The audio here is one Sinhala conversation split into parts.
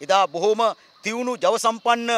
එදා බොහොම තියුණු ජව සම්පන්න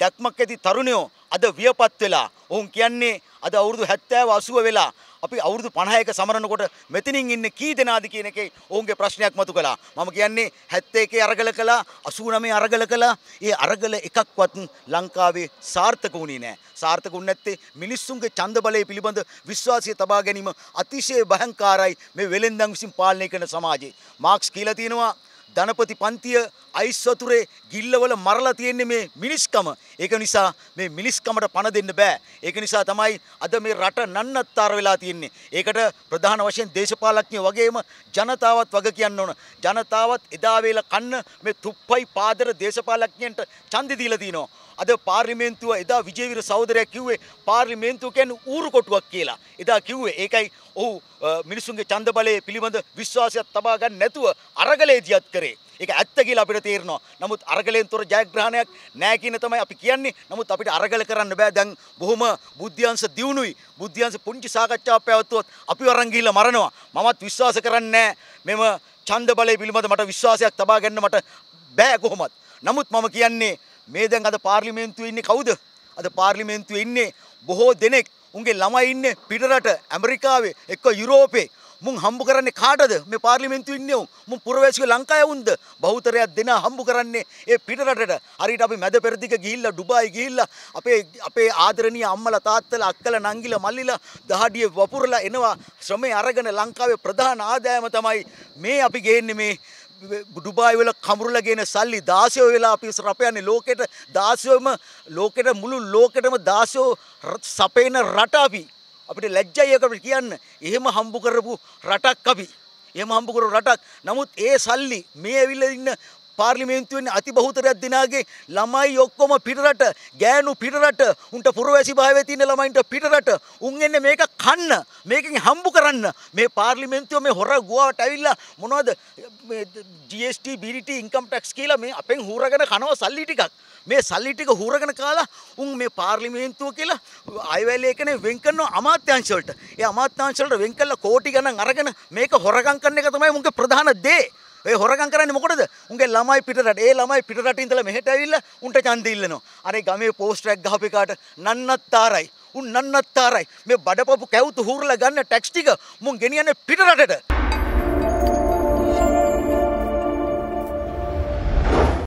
දැක්මක් ඇති තරුණයෝ අද වියපත් වෙලා ඔවුන් කියන්නේ අද අවුරුදු 70 80 වෙලා අපි අවුරුදු 50ක සමරනකොට මෙතනින් ඉන්නේ කී දෙනාද කියන එකේ ඔවුන්ගේ ප්‍රශ්නයක් මතු කළා. මම කියන්නේ 71 අරගල කළා 89 අරගල කළා. ඒ අරගල එකක්වත් ලංකාවේ සාර්ථක වුණේ නැහැ. සාර්ථක වුණ නැත්තේ මිනිස්සුන්ගේ ඡන්ද බලය පිළිබඳ විශ්වාසය තබා ගැනීම අතිශය භයංකාරයි මේ වෙලෙන්දන් විසින් පාලනය කරන සමාජයේ. මාක්ස් කියලා තියෙනවා ධනපති පන්තිය අයිස් වතුරේ ගිල්ලවල මරලා තියෙන්නේ මේ මිනිස්කම. ඒක නිසා මේ මිනිස්කමට පණ දෙන්න බෑ. ඒක නිසා තමයි අද මේ රට නන්නත්තර වෙලා තියෙන්නේ. ඒකට ප්‍රධාන වශයෙන් දේශපාලඥයෝ වගේම ජනතාවත් වග කියන්න ඕන. ජනතාවත් එදා වේලා කන්න මේ තුප්පයි පාදර දේශපාලඥයන්ට ඡන්දෙ දීලා තිනවා. අද පාර්ලිමේන්තුව එදා විජේවීර සහෝදරයා කිව්වේ පාර්ලිමේන්තුව කියන්නේ ඌරු කොටුවක් කියලා. එදා කිව්වේ ඒකයි ඔහු මිනිසුන්ගේ ඡන්ද බලය පිළිබඳ විශ්වාසයක් තබා ගන්න නැතුව අරගලේ දියත් කරේ. ඒක ඇත්ත කියලා අපිට තේරෙනවා. නමුත් අරගලෙන් තොර ජයග්‍රහණයක් නෑ කියන තමයි අපි කියන්නේ. නමුත් අපිට අරගල කරන්න බෑ. දැන් බොහොම බුද්ධ්‍යංශ දියුණුයි. බුද්ධ්‍යංශ පුංචි සාකච්ඡාවක් පැවැත්වුවොත් අපි අරන් ගිහිල්ලා මරනවා. මමත් විශ්වාස කරන්නේ මෙම ඡන්ද බලය පිළිබඳ මට විශ්වාසයක් තබා ගන්න මට බෑ කොහොමත්. නමුත් මම කියන්නේ මේ දැන් අද පාර්ලිමේන්තුවේ ඉන්නේ කවුද? අද පාර්ලිමේන්තුවේ ඉන්නේ බොහෝ දෙනෙක් උන්ගේ ළමයි ඉන්නේ පිටරට ඇමරිකාවේ එක්ක යුරෝපේ. මුන් හම්බ කරන්නේ කාටද? මේ පාර්ලිමේන්තුවේ ඉන්නේ උන්. මුන් පුරවැසියෝ ලංකාවේ උන්ද? බහුතරයක් දෙන හම්බ කරන්නේ ඒ පිටරටට. හරියට අපි මැද පෙරදිග ගිහිල්ලා ඩුබායි ගිහිල්ලා අපේ අපේ ආදරණීය අම්මලා තාත්තලා අක්කලා නංගිලා මල්ලිලා දහඩිය වපුරලා එනවා. ශ්‍රමය අරගෙන ලංකාවේ ප්‍රධාන ආදායම තමයි මේ අපි ගේන්නේ මේ ඩුබායි වල කමුරුලා ගෙන සල්ලි 16 වෙලා අපි රපයන්නේ ලෝකෙට 16ම ලෝකෙට මුළු ලෝකෙටම 16 සපේන රට අපි අපිට ලැජ්ජයි ඒකට කියන්න. එහෙම හම්බ කරපු රටක් අපි. එහෙම හම්බ කරපු රටක්. නමුත් ඒ සල්ලි මේ ඇවිල්ලා ඉන්න පාර්ලිමේන්තුවෙන් අති බහුතරයක් දෙනාගේ ළමයි ඔක්කොම පිටරට ගෑනු පිටරට උන්ට පුරවැසි භාවයේ තියෙන ළමයින්ට පිටරට උන් එන්නේ මේක කන්න මේකෙන් හම්බු කරන්න. මේ පාර්ලිමේන්තුව මේ හොර ගුවාවට ඇවිල්ලා මොනවද මේ GST BDT income tax කියලා මේ අපෙන් හූරගෙන කනවා සල්ලි ටිකක්. මේ සල්ලි ටික හූරගෙන කාලා උන් මේ පාර්ලිමේන්තුව කියලා අයවැලේ එකනේ වෙන් කරන අමාත්‍යාංශ වලට. ඒ අමාත්‍යාංශ වලට වෙන් කළා කෝටි ගණන් අරගෙන මේක හොරගම් කරන එක තමයි මුන්ගේ ප්‍රධාන දේ. ඔය හොරගම් කරන්නේ මොකටද? උන්ගේ ළමයි පිටරට. ඒ ළමයි පිටරට ඉඳලා මෙහෙට ඇවිල්ලා උන්ට ඡන්දෙ ඉල්ලනවා. අර ගමේ පෝස්ටර් එකක් ගහපු එකාට නන්නත්තාරයි. උන් නන්නත්තාරයි. මේ බඩපපු කැවුතු හූරලා ගන්න ටැක්ස් ටික මුන් ගෙනියන්නේ පිටරටට.